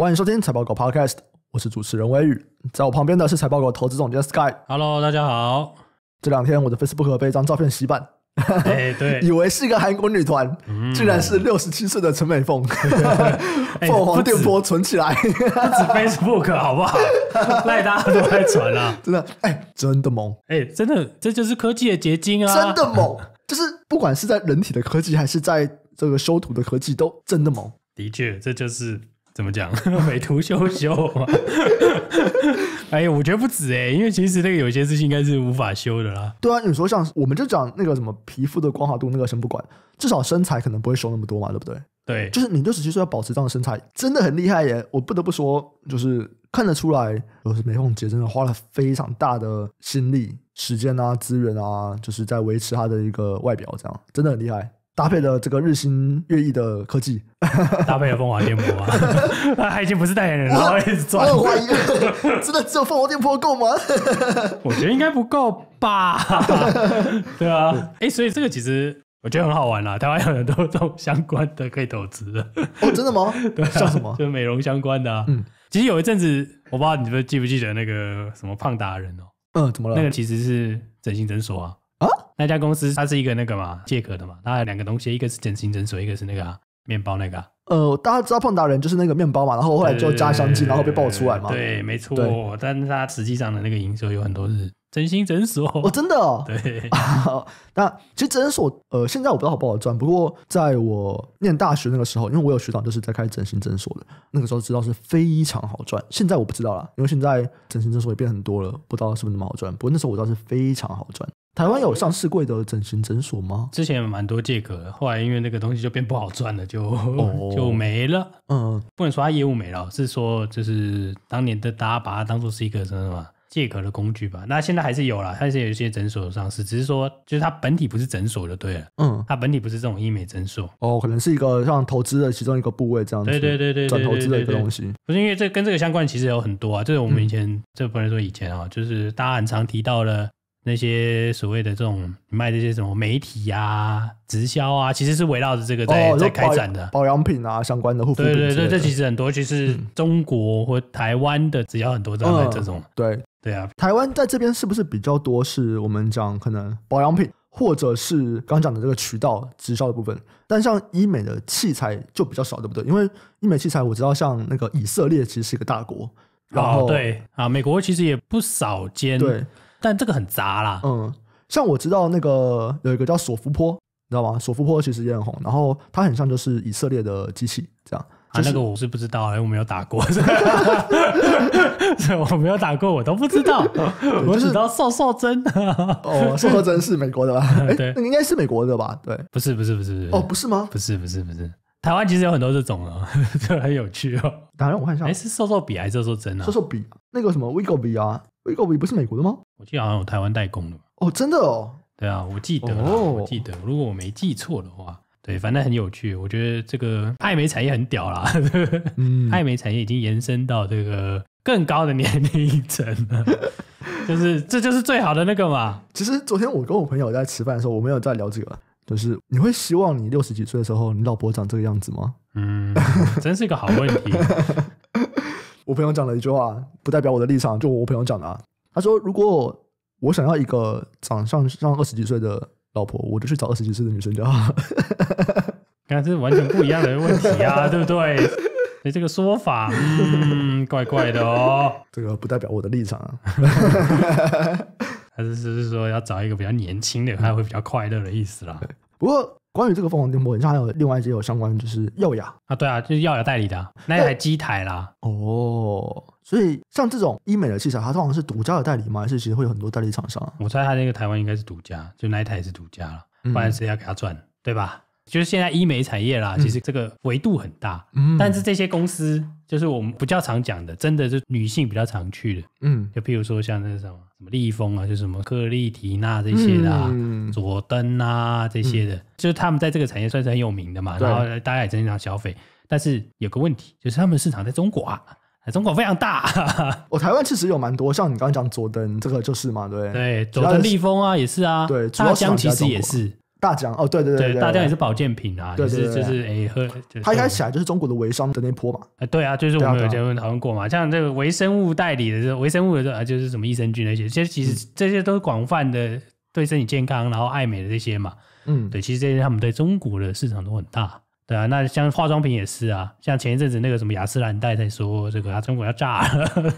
欢迎收听财报狗 Podcast，我是主持人威宇，在我旁边的是财报狗投资总监 Sky。Hello，大家好。这两天我的 Facebook 被一张照片洗版，哎、对，以为是一个韩国女团，竟然是六十七岁的陈美凤。凤凰电波存起来，不止 Facebook 好不好？赖大家都在传啊。真的，哎，真的萌，哎、真的，这就是科技的结晶啊！真的猛，就是不管是在人体的科技，还是在这个修图的科技，都真的猛。的确，这就是怎么讲，美图秀秀嘛。哎呀，我觉得不止哎、因为其实那个有些事情应该是无法修的啦。对啊，你说像我们就讲那个什么皮肤的光滑度，那个先不管，至少身材可能不会修那么多嘛，对不对？对，就是你六十七岁要保持这样的身材，真的很厉害耶！我不得不说，就是看得出来，就是美凤姐真的花了非常大的心力、时间啊、资源啊，就是在维持她的一个外表，这样真的很厉害。搭配了这个日新月异的科技，搭配了凤凰电波啊，他已经不是代言人了，然后一直我转。我怀疑，真的只有凤凰电波够吗？我觉得应该不够吧？对啊，哎、所以这个其实我觉得很好玩啦。台湾有很多这种相关的可以投资的。哦，真的吗？对、啊，像什么？就是美容相关的啊。嗯其实有一阵子，我不知道你们记不记得那个什么胖达人哦，嗯，怎么了？那个其实是整形诊所啊。啊，那家公司它是一个那个嘛借壳的嘛，它有两个东西，一个是整形诊所，一个是那个、啊、面包那个、啊。呃，大家知道胖达人就是那个面包嘛，然后后来就加香精，然后被爆出来嘛。对，没错对。但是他实际上的那个营收有很多是整形诊所。哦，真的哦。对，那其实诊所，呃，现在我不知道好不好赚。不过在我念大学那个时候，因为我有学长就是在开整形诊所的，那个时候知道是非常好赚。现在我不知道啦，因为现在整形诊所也变很多了，不知道是不是那么好赚。不过那时候我知道是非常好赚。台湾有上市柜的整形诊所吗？之前有蛮多借壳的，后来因为那个东西就变不好赚了，就、哦 就没了。嗯，不能说它业务没了，是说就是当年的大家把它当做是一个什么什么借壳的工具吧。那现在还是有啦，还是有一些诊所上市，只是说就是它本体不是诊所就对了，嗯，它本体不是这种医美诊所，哦，可能是一个像投资的其中一个部位这样子，对对对对对转投资的一个东西。不是因为这跟这个相关，其实有很多啊。就是我们以前，这不能说以前啊，就是大家很常提到的那些所谓的这种卖这些什么媒体啊、直销啊，其实是围绕着这个在、哦，在开展的。保养品啊，相关的护肤品。对对对，这其实很多，其实中国或台湾的直销很多都在这种。嗯对对啊，台湾在这边是不是比较多？是我们讲可能保养品，或者是刚刚讲的这个渠道直销的部分。但像医美的器材就比较少，对不对？因为医美器材我知道，像那个以色列其实是一个大国，然后、哦，对啊，美国其实也不少间，对，但这个很杂啦。嗯，像我知道那个有一个叫索福坡，你知道吗？索福坡其实也很红，然后它很像就是以色列的机器这样。啊，就是那个我是不知道，因为我没有打过，所以我没有打过，我都不知道，我只知道瘦瘦针。哦，瘦瘦针是美国的吧？哎，对那个应该是美国的吧？对，不是不是不是哦，不是吗？不是不是不是，台湾其实有很多这种哦，这很有趣哦。当然我看一下哎，，是瘦瘦笔还是瘦瘦针啊瘦瘦笔那个什么 Wegovy 啊，Wegovy 不是美国的吗？我记得好像有台湾代工的。哦，真的哦，对啊，我记得，哦我记得，如果我没记错的话，对，反正很有趣。我觉得这个爱美产业很屌啦，嗯，爱美产业已经延伸到这个更高的年龄层了，就是这就是最好的那个嘛。其实昨天我跟我朋友在吃饭的时候，我们有在聊这个，就是你会希望你六十几岁的时候，你老婆长这个样子吗？嗯，真是一个好问题。我朋友讲了一句话，不代表我的立场，就我朋友讲的、啊。他说：“如果我想要一个长相像二十几岁的老婆，我就去找二十几岁的女生就好。看，这是完全不一样的问题啊，对不对？所以这个说法，嗯，怪怪的哦。这个不代表我的立场啊。还是是说要找一个比较年轻的，他会比较快乐的意思啦。不过关于这个凤凰电波，好像还有另外一些有相关，就是耀雅啊，对啊，就是耀雅代理的啊、那一台机台啦。哦。所以像这种医美的器材，它通常是独家的代理吗？还是其实会有很多代理厂商啊？我猜它那个台湾应该是独家，就那一台也是独家了，嗯不然谁要给他赚，对吧？就是现在医美产业啦，其实这个维度很大，嗯但是这些公司就是我们比较常讲的，真的是女性比较常去的，嗯就譬如说像那个什么什么利丰啊，就什么克利缇娜这些的啊，嗯。佐登啊这些的，就是他们在这个产业算是很有名的嘛，然后大家也经常消费。但是有个问题，就是他们市场在中国啊，中国非常大，我、台湾其实有蛮多，像你刚刚讲佐登这个就是嘛，对对？佐登利丰啊也是啊，对大疆其实也是，大疆哦，对对对，对，大疆也是保健品啊，就是就是哎喝，就是它一开始起来就是中国的微商的那一波嘛，呃，对啊，就是我们有节目讨论过嘛，像这个微生物代理的这个微生物的这啊，就是什么益生菌那些，其实其嗯。实这些都是广泛的对身体健康，然后爱美的这些嘛。嗯，对，其实这些他们对中国的市场都很大。对啊，那像化妆品也是啊，像前一阵子那个什么雅诗兰黛在说这个啊，中国要炸了，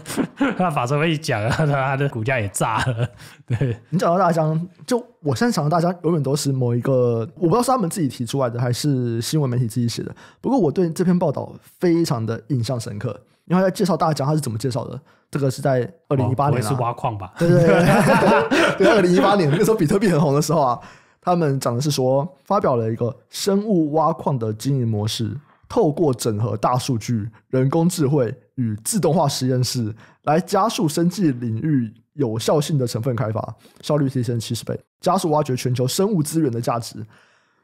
他法说会一讲啊，他的股价也炸了。对，你讲到大疆，就我现在想到大疆，永远都是某一个，我不知道是他们自己提出来的，还是新闻媒体自己写的。不过我对这篇报道非常的印象深刻，因为他在介绍大疆，他是怎么介绍的？这个是在二零一八年、啊哦不会是挖矿吧？对对对，对，二零一八年那个时候比特币很红的时候啊，他们讲的是说，发表了一个生物挖矿的经营模式，透过整合大数据、人工智慧与自动化实验室，来加速生技领域有效性的成分开发，效率提升七十倍，加速挖掘全球生物资源的价值。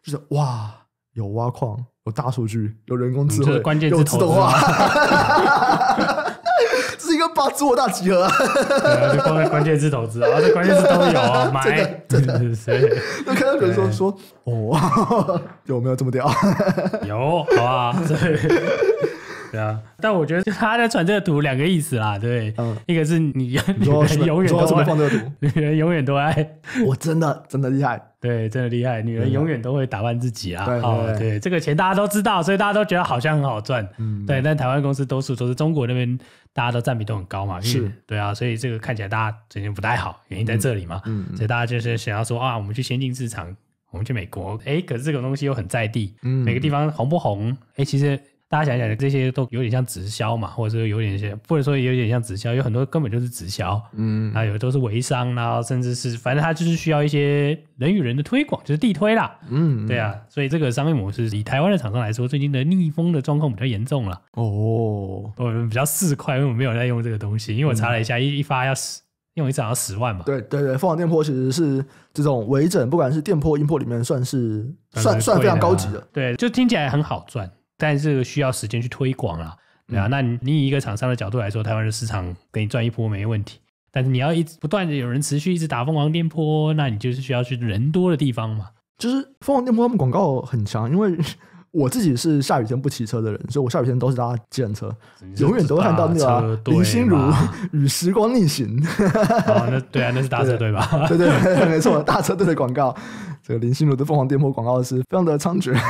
就是哇，有挖矿，有大数据，有人工智慧，嗯关键有自动化 大集合啊！对啊，这关关键字投资 啊，这关键字都有啊，买，真的 是就看到有人说说哦，有没有这么屌？有，好吧？对。对啊，但我觉得他在传这个图两个意思啦，对，嗯。一个是你你女人永远都你说怎么，放这个图？女人永远都爱，我真的真的厉害，对，真的厉害，女人永远都会打扮自己啊，对对哦，对。对，这个钱大家都知道，所以大家都觉得好像很好赚，嗯，对，但台湾公司多数都是中国那边大家都占比都很高嘛，是，对啊，所以这个看起来大家最近不太好，原因在这里嘛，嗯所以大家就是想要说啊，我们去先进市场，我们去美国，哎，可是这个东西又很在地，嗯。每个地方红不红？哎，其实大家想想，这些都有点像直销嘛，或者说有点像，或者说有点像直销，有很多根本就是直销，嗯啊，有的都是微商，然后甚至是反正它就是需要一些人与人的推广，就是地推啦。嗯，对啊，所以这个商业模式以台湾的厂商来说，最近的逆风的状况比较严重了。哦，我们比较四块，因为我没有在用这个东西，因为我查了一下，一一发要十，用一次好像十万嘛。对对对，凤凰电波其实是这种微整，不管是电波、音波里面算是算算非常高级的。对，就听起来很好赚，但是这个需要时间去推广啦。对嗯啊，那你你以一个厂商的角度来说，台湾的市场给你赚一波没问题，但是你要一直不断的有人持续一直打凤凰电波，那你就是需要去人多的地方嘛。就是凤凰电波他们广告很强，因为我自己是下雨天不骑车的人，所以我下雨天都是搭计程车，永远都会看到那个林心如嘛与时光逆行。哦，那对啊，那是搭车队吧？对对对，没错，大车队的广告，这个林心如的凤凰电波广告是非常的猖獗。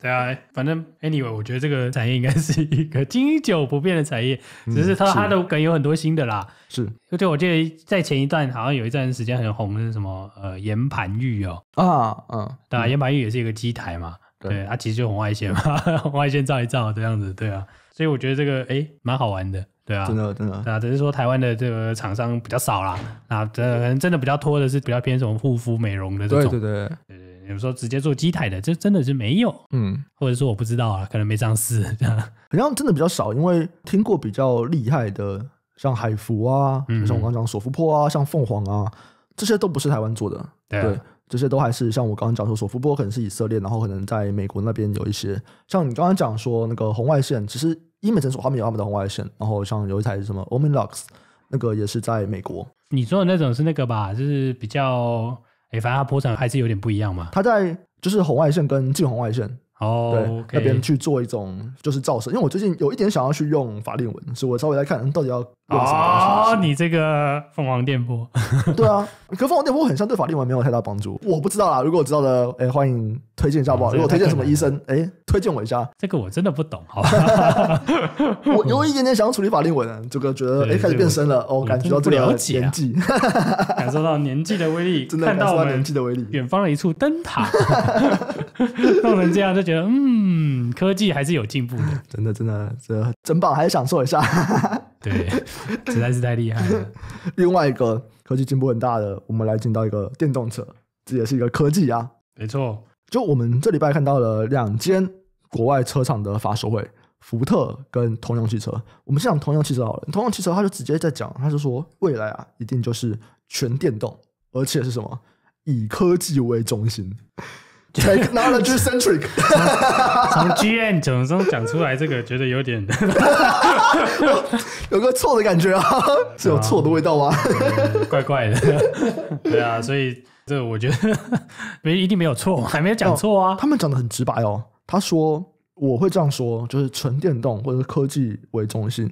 对啊，反正 anyway，我觉得这个产业应该是一个经久不变的产业，只是它是它的梗有很多新的啦。是而且我记得在前一段好像有一段时间很红的是什么呃岩盘浴哦，啊，嗯，对啊，岩盘浴也是一个机台嘛，对。对，它其实就红外线嘛，红外线照一照这样子，对啊，所以我觉得这个诶蛮好玩的，对啊，真的真的，对啊，只是说台湾的这个厂商比较少啦，啊这可能真的比较拖的是比较偏什么护肤美容的这种，对对对，对对对有时候直接做机台的，这真的是没有，嗯，或者说我不知道啊，可能没上市这样。好像真的比较少，因为听过比较厉害的，像海福啊，嗯像我刚刚讲索福珀啊，像凤凰啊，这些都不是台湾做的，对啊对，这些都还是像我刚刚讲说，索夫波可能是以色列，然后可能在美国那边有一些，像你刚刚讲说那个红外线，其实医美诊所他们有他们的红外线，然后像有一台什么 Omenlux，那个也是在美国，你说的那种是那个吧？就是比较，哎，反正它波长还是有点不一样嘛。它在就是红外线跟近红外线哦对那边去做一种就是照射，因为我最近有一点想要去用法令纹，所以我稍微来看嗯到底要用什么东西。哦，你这个凤凰电波，对啊，可凤凰电波很像对法令纹没有太大帮助，我不知道啦。如果我知道的，哎、欢迎推荐一下好不好？哦如果推荐什么医生，哎、推荐我一下。这个我真的不懂，好吧？我有一点点想要处理法令纹，这个觉得哎、对开始变深了，哦，我感觉到这个年纪，感受到年纪的威力，真的感受到看到我们年纪的威力。远方的一处灯塔，弄成这样就觉得，嗯，科技还是有进步的。真 的真的，这真棒，还是享受一下。对，实在是太厉害了。另外一个科技进步很大的，我们来进到一个电动车，这也是一个科技啊。没错，就我们这礼拜看到了两间国外车厂的发售会，福特跟通用汽车。我们先讲通用汽车好了，通用汽车他就直接在讲，他就说未来啊，一定就是全电动，而且是什么以科技为中心，technology centric。从 GM 总中讲出来这个，觉得有点 有个错的感觉啊，是有错的味道吗？怪怪的。对啊，所以这个我觉得没一定没有错，还没有讲错啊。他们讲的很直白哦。他说我会这样说，就是纯电动或者是科技为中心，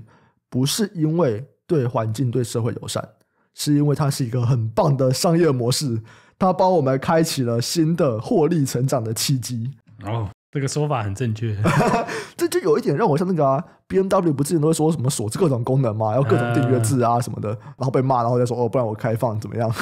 不是因为对环境对社会友善，是因为它是一个很棒的商业模式，它帮我们开启了新的获利成长的契机。哦，这个说法很正确。这就有一点让我像那个啊，B M W 不之前都会说什么锁各种功能嘛，要各种订阅制啊什么的，然后被骂，然后再说哦，不然我开放怎么样？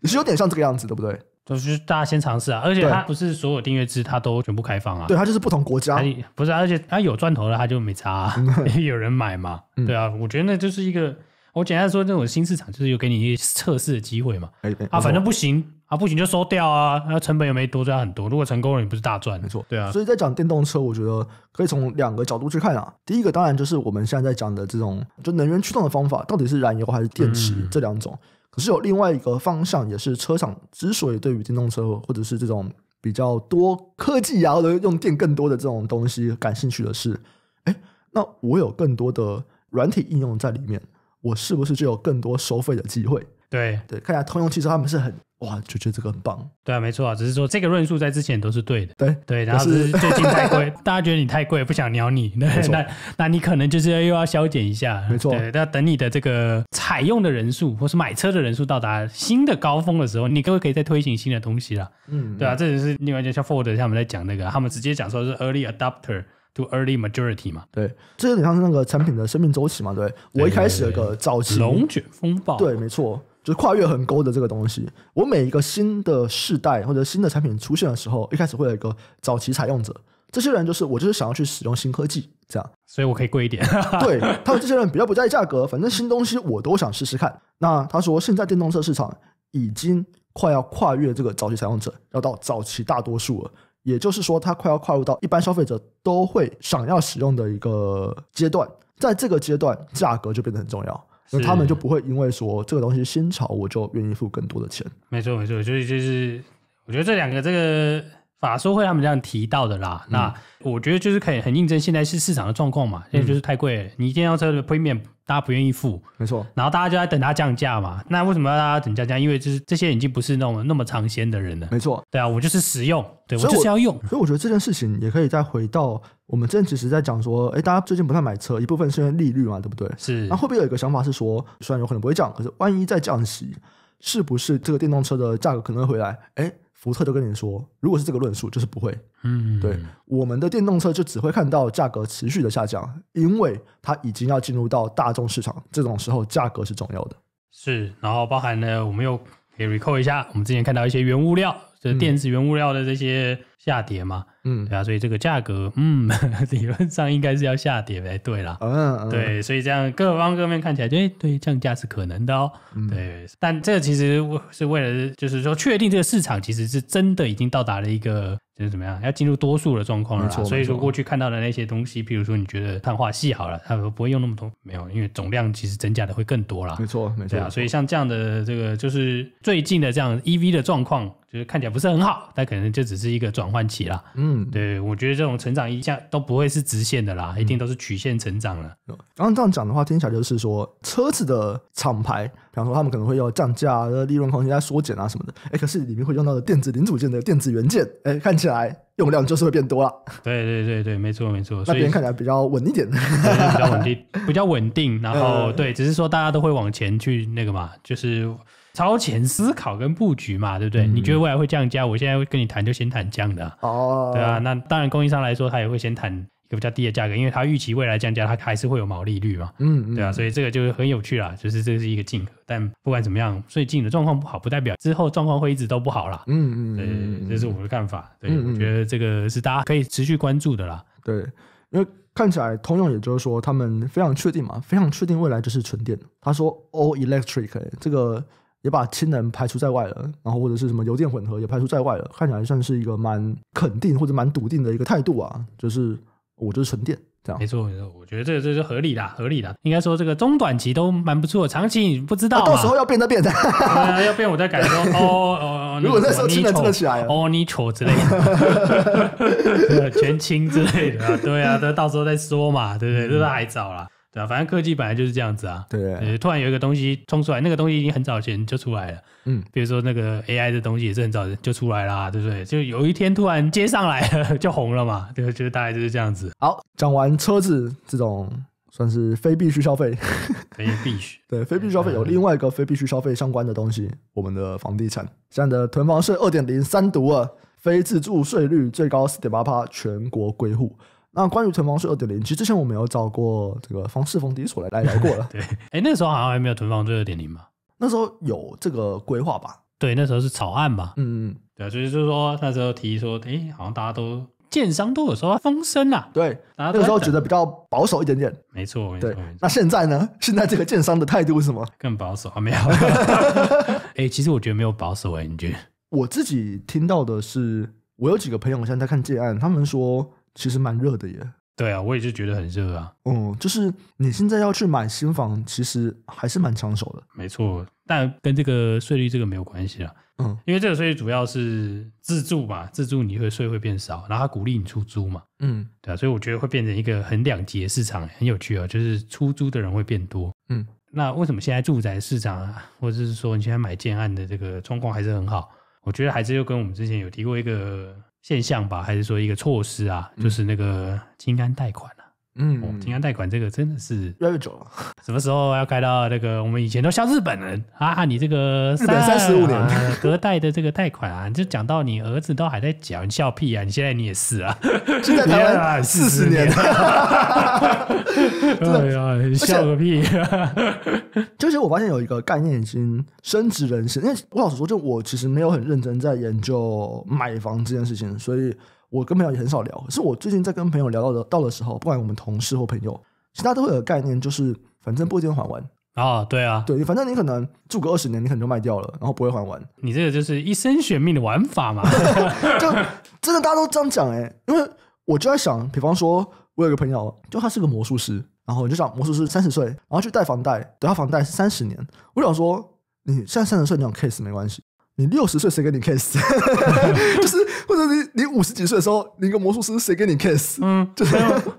也是有点像这个样子，对不对？就是大家先尝试啊，而且它不是所有订阅制它都全部开放啊。对，它就是不同国家它，不是啊，而且它有赚头的，它就没差、啊，有人买嘛。嗯对啊，我觉得那就是一个，我简单说，这种新市场就是有给你测试的机会嘛。哎哎啊，反正不行啊，不行就收掉啊，那成本又没多赚很多。如果成功了，你不是大赚？没错对啊，所以在讲电动车，我觉得可以从两个角度去看啊。第一个当然就是我们现在在讲的这种就能源驱动的方法，到底是燃油还是电池、嗯这两种。可是有另外一个方向，也是车厂之所以对于电动车或者是这种比较多科技啊，或者用电更多的这种东西感兴趣的是，哎，那我有更多的软体应用在里面，我是不是就有更多收费的机会？对对，看起来通用汽车他们是很哇，就觉得这个很棒。对啊，没错啊，只是说这个论述在之前都是对的。对对，然后是最近太贵，大家觉得你太贵，不想鸟你，那错那那你可能就是又要削减一下，没错对，那等你的这个采用的人数或是买车的人数到达新的高峰的时候，你就可以再推行新的东西了，嗯，对啊，这也是另外一件像 Ford 他们在讲那个，他们直接讲说是 early adopter to early majority 嘛，对，这有点像是那个产品的生命周期嘛，对。我一开始有个早期，龙卷风暴，对，没错，就是跨越横沟的这个东西。我每一个新的世代或者新的产品出现的时候，一开始会有一个早期采用者，这些人就是我就是想要去使用新科技，这样。所以我可以贵一点，对他们这些人比较不在意价格，反正新东西我都想试试看。那他说，现在电动车市场已经快要跨越这个早期采用者，要到早期大多数了。也就是说，它快要跨入到一般消费者都会想要使用的一个阶段。在这个阶段，价格就变得很重要，因为他们就不会因为说这个东西新潮，我就愿意付更多的钱。没错没错，就是就是我觉得这两个这个法说会他们这样提到的啦，那我觉得就是可以很印证现在是市场的状况嘛，现在就是太贵了，你电动车的 premium 大家不愿意付，没错，然后大家就在等它降价嘛。那为什么要大家等降价？因为就是这些已经不是那种那么尝鲜的人了。没错。对啊，我就是实用，对我我就是要用。所以我觉得这件事情也可以再回到我们之前其实在讲说，哎，大家最近不太买车，一部分是因为利率嘛，对不对？是那会不会有一个想法是说，虽然有可能不会降，可是万一再降息，是不是这个电动车的价格可能会回来？哎，福特就跟你说，如果是这个论述，就是不会。嗯，对，我们的电动车就只会看到价格持续的下降，因为它已经要进入到大众市场，这种时候价格是重要的。是，然后包含呢，我们又可以 recall 一下，我们之前看到一些原物料，就是电子原物料的这些下跌嘛，嗯对啊，所以这个价格，嗯，理论上应该是要下跌呗。对啦，嗯，嗯，对，所以这样各方各面看起来，对对，降价是可能的哦。嗯对，但这个其实是为了，就是说确定这个市场其实是真的已经到达了一个。就是怎么样，要进入多数的状况了所以说过去看到的那些东西，譬如说你觉得碳化系好了，它不会用那么多，没有，因为总量其实增加的会更多啦。没错，没错。对啊，所以像这样的这个就是最近的这样 EV 的状况，就是看起来不是很好，但可能就只是一个转换期啦。嗯，对，我觉得这种成长一下都不会是直线的啦，一定都是曲线成长了。刚刚这样讲的话，听起来就是说，车子的厂牌，比方说他们可能会要降价啊、利润空间在缩减啊什么的，哎，可是里面会用到的电子零组件的电子元件，哎，看起来用量就是会变多了，对对对对，没错没错，那所以边看起来比较稳一点。对比较稳定，比较稳定。然后嗯 对，只是说大家都会往前去那个嘛，就是超前思考跟布局嘛，对不对？你觉得未来会降价，我现在会跟你谈，就先谈降的啊、哦，对啊。，那当然，供应商来说，他也会先谈一个比较低的价格，因为他预期未来降价，他还是会有毛利率嘛。嗯嗯，对啊，所以这个就是很有趣啦，就是这是一个竞合，但不管怎么样，最近的状况不好，不代表之后状况会一直都不好啦。嗯嗯对，嗯，这是我的看法。对，我觉得这个是大家可以持续关注的啦。对，因为看起来通用也就是说他们非常确定嘛，非常确定未来就是纯电。他说 all electric，、欸、这个也把氢能排除在外了，然后或者是什么油电混合也排除在外了，看起来算是一个蛮肯定或者蛮笃定的一个态度啊，就是我就是纯电这样没。错，没错，我觉得这个这是合理的，合理的。应该说这个中短期都蛮不错，长期你不知道啊，到时候要变再变 的，要变我再改说 哦哦，如果那时候氢能真的起来了哦你丑之类的，全氢之类的啊，对啊，这到时候再说嘛，对不对？这都还早啦。对啊，反正科技本来就是这样子啊。对，呃，突然有一个东西冲出来，那个东西已经很早前就出来了。嗯，比如说那个 AI 的东西也是很早就出来啦，对不对？就有一天突然接上来了，就红了嘛。对，就是大概就是这样子。好，讲完车子这种算是非必须消费，非必须。对，非必须消费有另外一个非必须消费相关的东西，我们的房地产现在的囤房税二点零三读二，非自住税率最高四点八趴，全国归户。那关于囤房税二点零，其实之前我们有找过这个房市房地所来来聊过了。对，哎，那个时候好像还没有囤房税二点零嘛。那时候有这个规划吧？对，那时候是草案吧。嗯嗯，对啊，所以就是说那时候提说，哎，好像大家都建商都有说风声啦。对，那个时候觉得比较保守一点点。没错，没错。对，那现在呢？现在这个建商的态度是什么？更保守啊？没有。哎，其实我觉得没有保守哎，你觉得？我自己听到的是，我有几个朋友现在在看建案，他们说其实蛮热的耶。对啊，我也就觉得很热啊。嗯，就是你现在要去买新房，其实还是蛮抢手的。没错，但跟这个税率这个没有关系了。嗯，因为这个税率主要是自住嘛，自住你会税会变少，然后他鼓励你出租嘛。嗯，对啊，所以我觉得会变成一个很两极的市场，很有趣啊。就是出租的人会变多。嗯，那为什么现在住宅市场啊，或者是说你现在买建案的这个状况还是很好？我觉得还是又跟我们之前有提过一个。现象吧，还是说一个措施啊？就是那个清安贷款啊。嗯，平安贷款这个真的是越来越久了。什么时候要开到那个？我们以前都像日本人啊，你这个日本三十五年隔代的这个贷款啊，就讲到你儿子都还在缴，你笑屁啊！你现在你也是啊，现在台湾 四十年，对 呀，笑个屁！就是我发现有一个概念已经升值人生，因为我老实说，就我其实没有很认真在研究买房这件事情，所以。我跟朋友也很少聊，可是我最近在跟朋友聊到的到的时候，不管我们同事或朋友，其他都会有概念，就是反正不一定还完啊。对啊，对，反正你可能住个二十年，你可能就卖掉了，然后不会还完。你这个就是一生选命的玩法嘛？就真的大家都这样讲哎，因为我就在想，比方说，我有个朋友，就他是个魔术师，然后我就想魔术师三十岁，然后去贷房贷，等他房贷是三十年，我想说，你现在三十岁，你有 case 没关系。你六十岁谁给你 case？就是或者你你五十几岁的时候，你一个魔术师谁给你 case？嗯，就是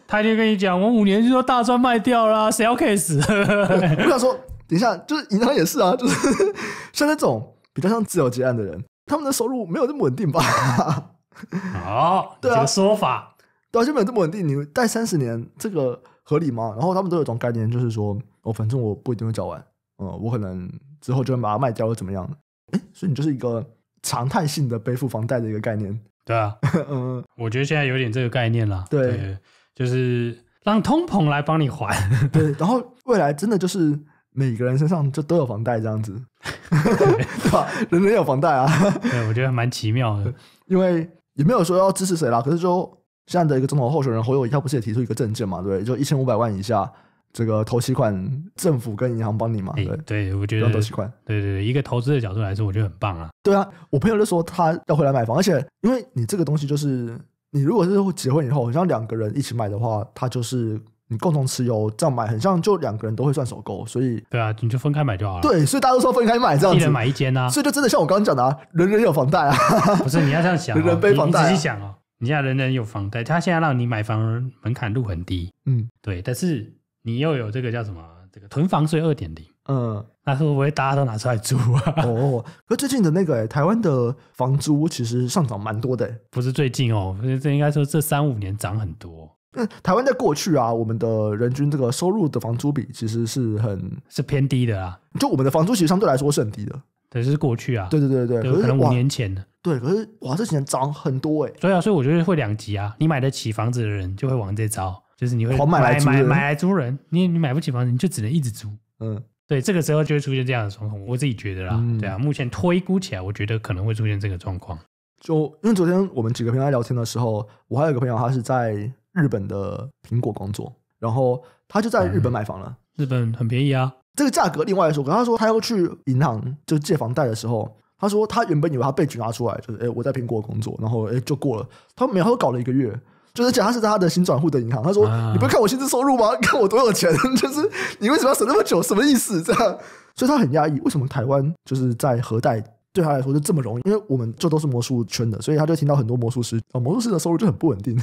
他就跟你讲，我五年就说大专卖掉啦，谁要 case？我想说，等一下，就是银行也是啊，就是 像那种比较像自由结案的人，他们的收入没有这么稳定吧？好，对啊说法，对啊，就没有这么稳定。你贷三十年，这个合理吗？然后他们都有种概念，就是说，哦，反正我不一定会交完，嗯，我可能之后就把它卖掉，或怎么样的。哎，所以你就是一个常态性的背负房贷的一个概念，对啊，嗯，我觉得现在有点这个概念了，对，就是让通膨来帮你还，对，然后未来真的就是每个人身上就都有房贷这样子，对吧？人人有房贷啊，对，我觉得蛮奇妙的，因为也没有说要支持谁啦，可是说现在的一个总统候选人侯友宜，他不是也提出一个证件嘛，对，就一千五百万以下。这个投期款，政府跟银行帮你嘛？对，对我觉得投期款，对对对，一个投资的角度来说，我觉得很棒啊。对啊，我朋友就说他要回来买房，而且因为你这个东西就是，你如果是结婚以后，像两个人一起买的话，他就是你共同持有这样买，很像就两个人都会算首购，所以对啊，你就分开买就好了。对，所以大家都说分开买这样子，一人买一间啊。所以就真的像我刚刚讲的啊，人人有房贷啊。不是你要这样想，人人背房贷。仔细想哦，你现在人人有房贷，他现在让你买房门槛度很低，嗯，对，但是。你又有这个叫什么？这个囤房税二点零，嗯，那会不会大家都拿出来租啊？哦，可最近的那个台湾的房租其实上涨蛮多的，不是最近哦，这应该说这三五年涨很多。嗯，台湾在过去啊，我们的人均这个收入的房租比其实是很是偏低的啊，就我们的房租其实相对来说是很低的，对，是过去啊，对对对对，可能五年前的，对，可是哇，这几年涨很多哎，所以啊，所以我觉得会两极啊，你买得起房子的人就会往这招。就是你会买买买来租人，你你买不起房子，你就只能一直租。嗯，对，这个时候就会出现这样的状况。我自己觉得啦，对啊，目前推估起来，我觉得可能会出现这个状况。就因为昨天我们几个朋友在聊天的时候，我还有一个朋友，他是在日本的苹果工作，然后他就在日本买房了。日本很便宜啊，这个价格另外来说，可他说他要去银行就借房贷的时候，他说他原本以为他被举拿出来，就是哎我在苹果工作，然后哎就过了，他没有，他都搞了一个月。就是讲他是在他的新转户的银行，他说：“你不看我薪资收入吗？看我多有钱，就是你为什么要省那么久？什么意思？这样，所以他很压抑。为什么台湾就是在核贷对他来说就这么容易？因为我们就都是魔术圈的，所以他就听到很多魔术师啊，魔术师的收入就很不稳定。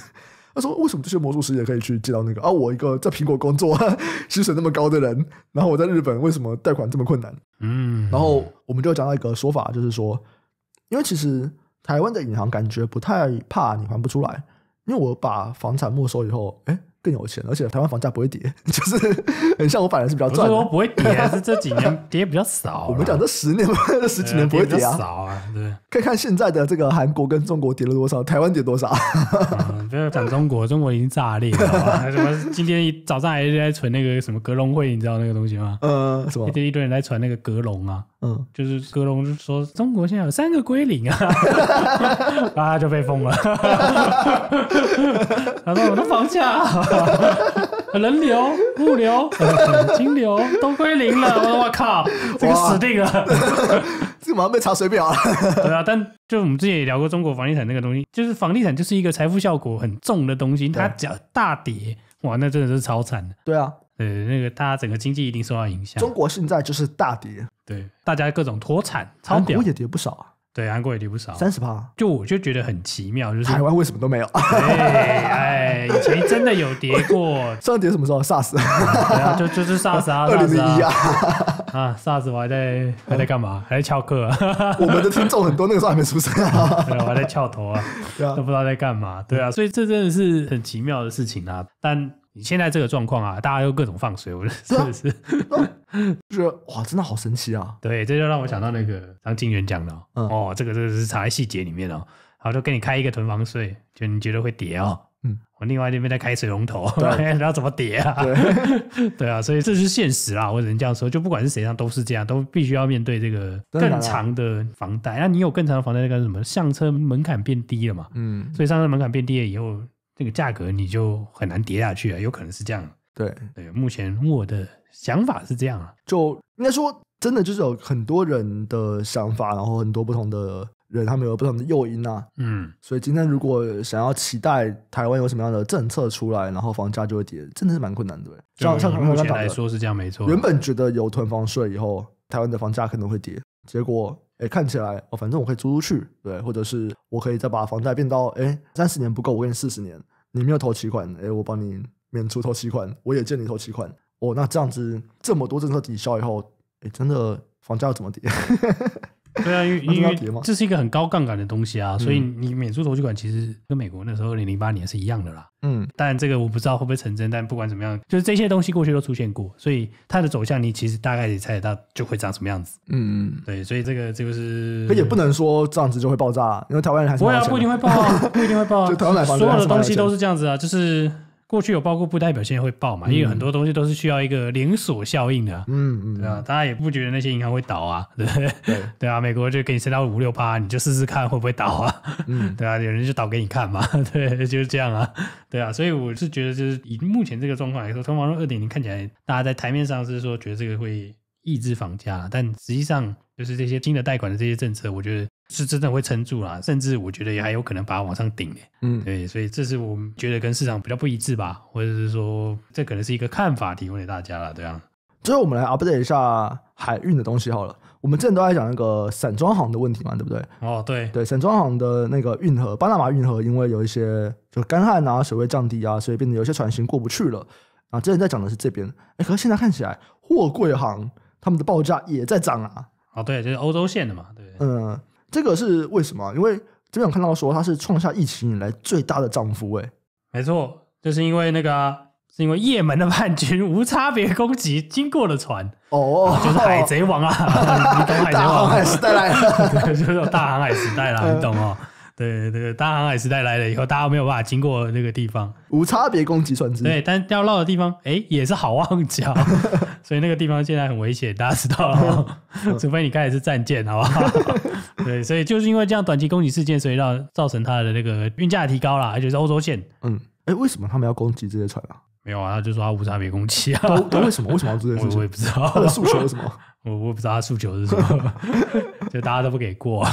他说为什么这些魔术师也可以去借到那个啊？我一个在苹果工作、薪水那么高的人，然后我在日本为什么贷款这么困难？嗯，然后我们就讲到一个说法，就是说，因为其实台湾的银行感觉不太怕你还不出来，因为我把房产没收以后，哎，更有钱，而且台湾房价不会跌，就是很像我反而是比较不是赚的。说不会跌啊，是这几年跌比较少。我们讲这十年、这十几年不会跌比较啊，少啊，对。可以看现在的这个韩国跟中国跌了多少，台湾跌多少。嗯，不要讲中国，中国已经炸裂了。什么今天一早上还在传那个什么格隆会，你知道那个东西吗？呃，什么一？堆一堆人在传那个格隆啊，嗯，就是格隆就说中国现在有三个归零啊，然后他就被封了。他说我的房价、人流、物流、金流都归零了，我说我靠，这个死定了。这个马上被查水表了。对啊，但就我们之前也聊过中国房地产那个东西，就是房地产就是一个财富效果很重的东西，它只要大跌，哇，那真的是超惨的。对啊，对，那个大家整个经济一定受到影响。中国现在就是大跌，对，大家各种脱产，韩国。也跌不少啊，对，韩国也跌不少。三十趴。就我就觉得很奇妙，就是台湾为什么都没有？哎哎，以前真的有跌过，上次跌什么时候？SARS，对啊，就就是 SARS 啊 二零零一啊，啊。啊，SARS 我还在还在干嘛？还在翘课啊，我们的听众很多那个时候还没出生啊。对啊我还在翘头啊。对啊都，不知道在干嘛，对啊，所以这真的是很奇妙的事情啊。但你现在这个状况啊，大家又各种放水，我觉得真的是，就觉得哇，真的好神奇啊！对，这就让我想到那个张金元讲的哦，嗯哦这个真的是藏在细节里面哦。好，就给你开一个囤房税，就你觉得会跌哦，嗯，我另外那边在开水龙头，对然后怎么跌啊？对，对啊，所以这是现实啦，我只能这样说，就不管是谁上都是这样，都必须要面对这个更长的房贷。那你有更长的房贷，那干什么？上车门槛变低了嘛？嗯，所以上车门槛变低了以后，这个价格你就很难跌下去啊，有可能是这样。对，对，目前我的想法是这样啊。就应该说，真的就是有很多人的想法，然后很多不同的人，他们有不同的诱因啊。嗯，所以今天如果想要期待台湾有什么样的政策出来，然后房价就会跌，真的是蛮困难的。对像像就目前来说是这样没错。原本觉得有囤房税以后，台湾的房价可能会跌，结果哎看起来哦，反正我可以租出去，对，或者是我可以再把房贷变到哎三十年不够，我给你四十年，你没有投期款，哎我帮你免除投期款，我也借你投期款，哦，那这样子这么多政策抵消以后，哎真的房价要怎么跌？对啊，因为 因为这是一个很高杠杆的东西啊，所以嗯你免租投期款其实跟美国那时候二零零八年是一样的啦。嗯，当然这个我不知道会不会成真，但不管怎么样，就是这些东西过去都出现过，所以它的走向你其实大概也猜得到就会长什么样子。嗯嗯，对，所以这个这个是可也不能说这样子就会爆炸啊，因为台湾人还是不会啊，不一定会爆啊，不一定会爆啊。就台湾买房所有的东西都是这样子啊，就是过去有爆过，不代表现在会爆嘛，因为嗯很多东西都是需要一个连锁效应的啊、嗯嗯，对啊，大家也不觉得那些银行会倒啊，对不对？对，对啊，美国就给你升到五六趴，你就试试看会不会倒啊？嗯 对啊，有人就倒给你看嘛，对，就是这样啊，对啊，所以我是觉得，就是以目前这个状况来说，通房二点零看起来，大家在台面上是说觉得这个会抑制房价，但实际上就是这些新的贷款的这些政策，我觉得是真的会撑住啦，甚至我觉得也还有可能把它往上顶诶。嗯对，所以这是我们觉得跟市场比较不一致吧，或者是说这可能是一个看法提供给大家了，对啊。最后我们来 update 一下海运的东西好了。我们之前都在讲那个散装行的问题嘛，对不对？哦，对，对，散装行的那个运河，巴拿马运河，因为有一些就干旱啊，水位降低啊，所以变得有些船型过不去了。啊，之前在讲的是这边，哎，可是现在看起来货柜行他们的报价也在涨啊。哦，对，就是欧洲线的嘛，对，嗯，这个是为什么？因为这边有看到说他是创下疫情以来最大的涨幅，哎，没错，就是因为那个啊、是因为也门的叛军无差别攻击经过了船，哦，就是海贼王啊，你懂海贼王时代来了。就是有大航海时代啦，你懂哦？对对，大航海时代来了以后，大家没有办法经过那个地方，无差别攻击船只。对，但要绕的地方，哎，也是好望角，所以那个地方现在很危险，大家知道了哦，除非你开的是战舰，好不好？对，所以就是因为这样短期攻击事件，所以让造成它的那个运价提高了，而且是欧洲线。嗯，哎，为什么他们要攻击这些船啊？没有啊，他就说他无差别攻击啊，都都为什么？为什么要做这件事情？我我也不知道，他的诉求是什么？我我也不知道他诉求是什么，就大家都不给过、啊，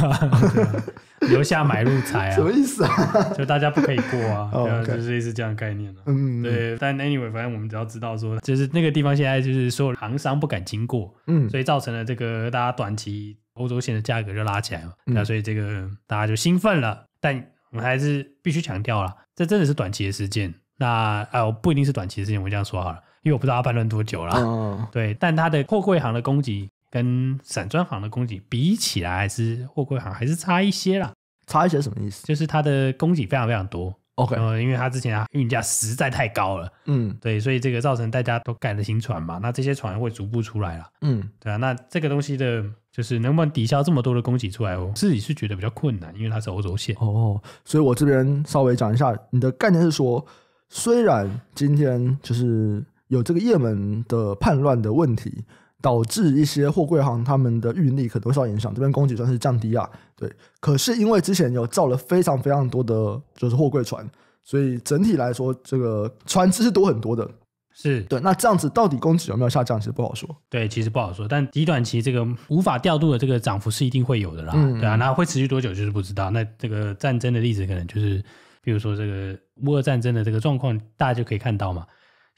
留下买路财啊，什么意思啊？就大家不可以过啊，就是类似这样的概念啊。嗯，对，但 anyway，反正我们只要知道说，就是那个地方现在就是所有行商不敢经过，嗯，所以造成了这个大家短期欧洲线的价格就拉起来嘛，嗯那所以这个大家就兴奋了。但我们还是必须强调了，这真的是短期的事件。那呃，不一定是短期的事件，我这样说好了，因为我不知道它判断多久了。嗯，对，但它的货柜行的供给跟散装行的供给比起来，还是货柜行还是差一些啦。差一些什么意思就是它的供给非常非常多，？OK，呃，因为它之前啊运价实在太高了，嗯对，所以这个造成大家都盖了新船嘛，那这些船会逐步出来了，嗯，对啊，那这个东西的，就是能不能抵消这么多的供给出来，我自己是觉得比较困难，因为它是欧洲线。哦，所以我这边稍微讲一下，你的概念是说，虽然今天就是有这个也门的叛乱的问题，导致一些货柜行他们的运力可能会受到影响，这边供给算是降低啊，对。可是因为之前有造了非常非常多的就是货柜船，所以整体来说，这个船只是多很多的。是对，那这样子到底供给有没有下降，其实不好说。对，其实不好说，但极短期这个无法调度的这个涨幅是一定会有的啦，嗯对啊，那会持续多久就是不知道。那这个战争的例子可能就是，比如说这个乌俄战争的这个状况，大家就可以看到嘛。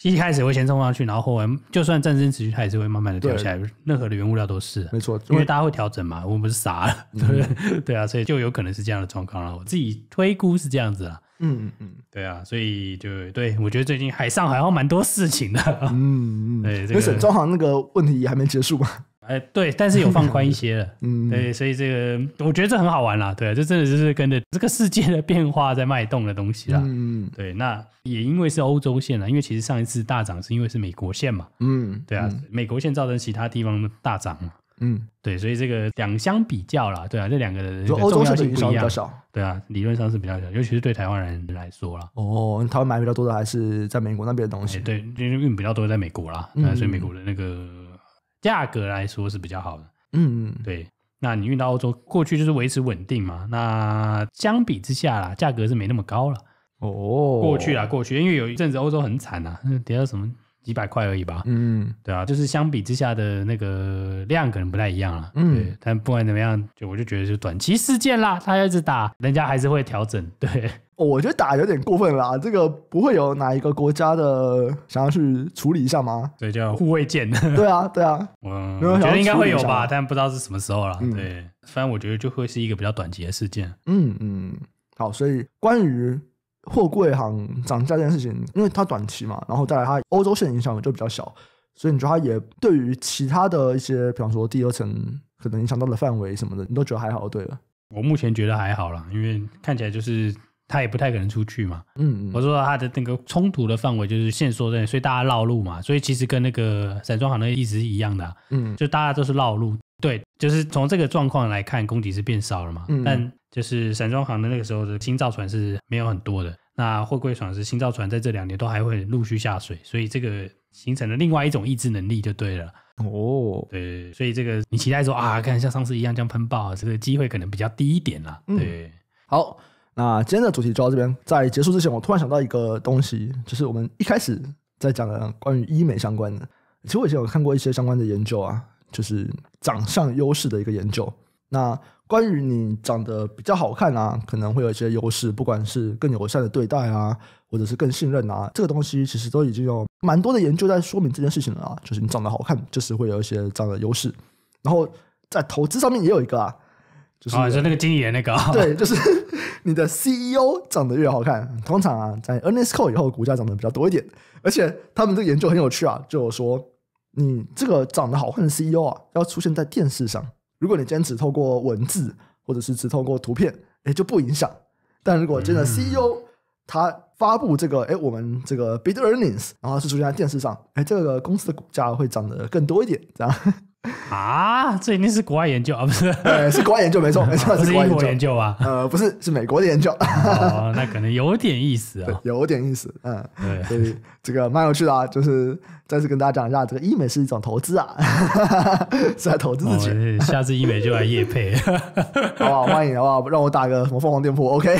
一开始会先冲上去，然后后来就算战争持续，它也是会慢慢的掉下来。任何的原物料都是啊，没错，因为大家会调整嘛，我们不是傻了，对不对？对啊，所以就有可能是这样的状况了。我自己推估是这样子啦，嗯嗯嗯对啊，所以就对我觉得最近海上好像蛮多事情的，嗯嗯，因为沈庄行那个问题也还没结束嘛。哎，对，但是有放宽一些了。嗯，对，所以这个我觉得这很好玩啦，对，这真的就是跟着这个世界的变化在脉动的东西啦。嗯对，那也因为是欧洲线啦，因为其实上一次大涨是因为是美国线嘛，嗯，对啊，美国线造成其他地方的大涨嘛，嗯，对，所以这个两相比较啦，对啊，这两个的就欧洲重要线的影性不一样，响比较少。对啊，理论上是比较小，尤其是对台湾人来说啦。哦，台湾买比较多的还是在美国那边的东哎，西。对，因为运比较多在美国啦，嗯那所以美国的那个价格来说是比较好的。嗯嗯，对，那你运到欧洲，过去就是维持稳定嘛。那相比之下啦，价格是没那么高了。哦，过去啦，过去，因为有一阵子欧洲很惨啊，嗯跌到什么几百块而已吧。嗯，对啊，就是相比之下的那个量可能不太一样了。嗯对，但不管怎么样，就我就觉得是短期事件啦，他要一直打，人家还是会调整。对，哦我觉得打有点过分啦，这个不会有哪一个国家的想要去处理一下吗？所以叫护卫舰。对啊，对啊，嗯，我觉得应该会有吧，但不知道是什么时候了。嗯对，反正我觉得就会是一个比较短期的事件。嗯嗯，好，所以关于货柜行涨价这件事情，因为它短期嘛，然后带来它欧洲线影响就比较小，所以你觉得它也对于其他的一些，比方说第二层可能影响到的范围什么的，你都觉得还好，对了。我目前觉得还好啦，因为看起来就是他也不太可能出去嘛。嗯嗯我说他的那个冲突的范围就是限缩在，所以大家绕路嘛，所以其实跟那个散装行的意思是一样的啊、嗯就大家都是绕路。对，就是从这个状况来看，供给是变少了嘛。嗯但就是散装行的那个时候的新造船是没有很多的，那货柜船是新造船在这两年都还会陆续下水，所以这个形成了另外一种抑制能力就对了。哦，对，所以这个你期待说啊，看像上次一样这样喷爆，这个机会可能比较低一点啦。嗯对，好，那今天的主题就到这边。在结束之前，我突然想到一个东西，就是我们一开始在讲的关于医美相关的。其实我以前有看过一些相关的研究啊，就是长相优势的一个研究。那关于你长得比较好看啊，可能会有一些优势，不管是更友善的对待啊，或者是更信任啊，这个东西其实都已经有蛮多的研究在说明这件事情了啊。就是你长得好看，就是会有一些这样的优势。然后在投资上面也有一个啊，就是、啊，你说那个经理人那个啊，对，就是 你的 CEO 长得越好看，通常啊，在 earnings call 以后，股价涨得比较多一点。而且他们这个研究很有趣啊，就有说，你这个长得好看的 CEO 啊，要出现在电视上。如果你今天只透过文字，或者是只透过图片，哎，就不影响。但如果真的 CEO、他发布这个，哎，我们这个 big earnings，然后是出现在电视上，哎，这个公司的股价会涨得更多一点，这样。啊，这一定是国外研究啊，不是？对，是国外研究没错，没错，不是英国研究。啊？呃，不是，是美国的研究。哦，那可能有点意思对啊。有点意思，嗯，对，所以这个蛮有趣的啊，就是再次跟大家讲一下，这个医美是一种投资啊，是在投资自己，哦，下次医美就来夜配好不好？欢迎好不好？让我打个什么凤凰店铺，OK？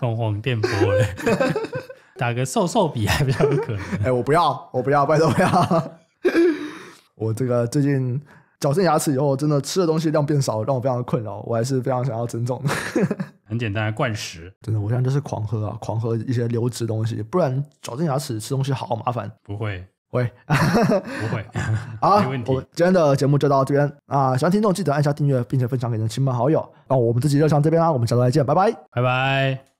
凤凰电波嘞，打个瘦瘦比还比较有可能。哎、我不要，我不要，拜托不要。我这个最近矫正牙齿以后，真的吃的东西量变少，让我非常的困扰，我还是非常想要增重的。很简单的灌食，真的，我现在就是狂喝啊，狂喝一些流质东西，不然矫正牙齿吃东西好麻烦。不会。喂，不会，好，没问题我们今天的节目就到这边啊！喜欢听众记得按下订阅，并且分享给你的亲朋好友。那我们这集就上这边啦，我们下周再见，拜拜。拜拜。